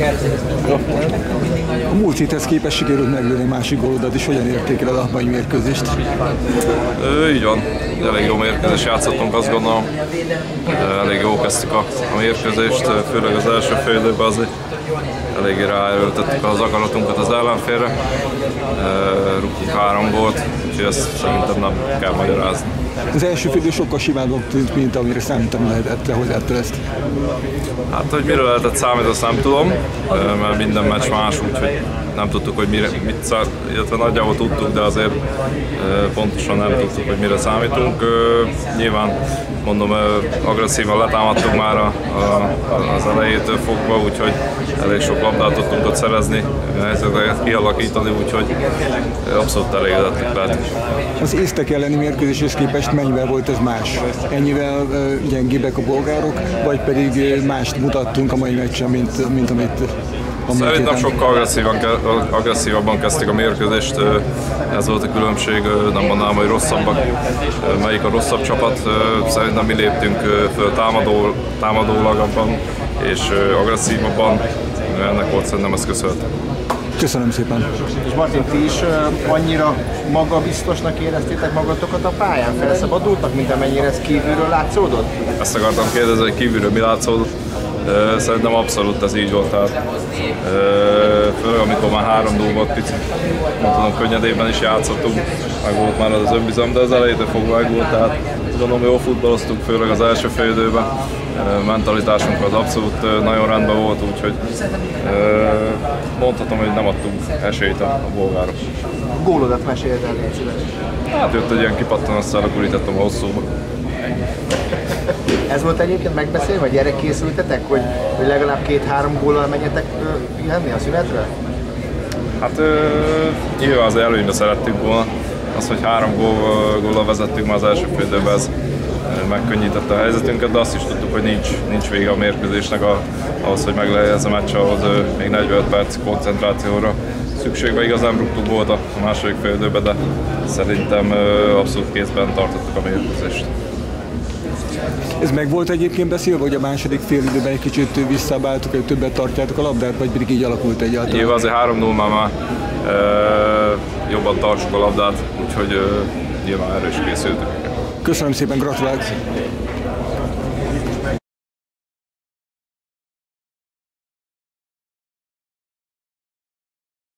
explicar. A múlt héthez képest sikerült meglőni másik gólodat is, hogyan értékeled a mai mérkőzést? Ö, így van, elég jó mérkőzés játszottunk, azt gondolom. Elég jó kezdtük a, a mérkőzést, főleg az első fél időben azért eléggé ráerőltettük az akaratunkat az ellenfélre. Rúgtunk három gólt, úgyhogy ezt szerintem nem kell magyarázni. Az első fél sokkal simábbak tűnt, mint amire számítani lehetett, te hozzától ezt. Hát, hogy mire lehetett számítani, azt nem tudom, mert minden meccs más, úgyhogy nem tudtuk, hogy mire, mit szá, illetve nagyjából tudtuk, de azért pontosan nem tudtuk, hogy mire számítunk. Nyilván mondom, agresszívan letámadtunk már a, a, az elejétől fogva, úgyhogy elég sok labdát tudtunk ott szerezni, helyzeteket kialakítani, úgyhogy abszolút elégedettek lehet. Az észtek elleni mérkőzéshez képest mennyivel volt ez más? Ennyivel gyengébbek a bolgárok, vagy pedig mást mutattunk a mai meccsen, mint, mint amit Szerintem sokkal agresszívan, agresszívabban kezdték a mérkőzést, ez volt a különbség, nem mondanám, hogy rosszabbak, melyik a rosszabb csapat. Szerintem mi léptünk föl támadó, támadólagabban és agresszívabban, ennek volt szerintem ez köszönhető. Köszönöm szépen. És Martin, ti is annyira magabiztosnak éreztétek magatokat a pályán? Felszabadultak, mint amennyire ez kívülről látszódott? Ezt akartam kérdezni, hogy kívülről mi látszódott. Szerintem abszolút ez így volt, tehát főleg amikor már három dúl volt picit, mondhatom könnyedében is játszottunk, meg volt már az önbizalom, de az elejétől fogva meg volt, tehát gondolom jó futballoztunk, főleg az első fél időben, mentalitásunk az abszolút nagyon rendben volt, úgyhogy mondhatom, hogy nem adtunk esélyt a, bolgárok. Gólodat meséld el. Hát jött egy ilyen akkor ítettem a hosszúba. Ez volt egyébként megbeszélve, vagy gyerek készültetek, hogy, hogy legalább két-három góllal menjetek pihenni a szünetről? Hát nyilván az előnybe szerettük volna. Az, hogy három gól, góllal vezettünk már az első félidőben, ez megkönnyítette a helyzetünket, de azt is tudtuk, hogy nincs, nincs vége a mérkőzésnek a, ahhoz, hogy meg legyen ez a meccs, ahhoz még 45 perc koncentrációra szükség van. Igazán rúgtuk volt a második fél de szerintem abszolút kézben tartottuk a mérkőzést. Ez meg volt egyébként beszélve, hogy a második fél időben egy kicsit visszabáltuk, hogy többet tartjátok a labdát, vagy pedig így alakult egyáltalán? Nyilván azért 3 0 már, már e, jobban tartsuk a labdát, úgyhogy e, nyilván erős készültünk. Köszönöm szépen, gratulálok!